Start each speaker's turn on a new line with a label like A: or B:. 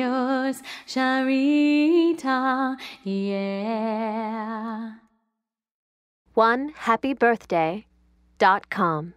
A: yours, Sharita, yeah.
B: One happy birthday dot com.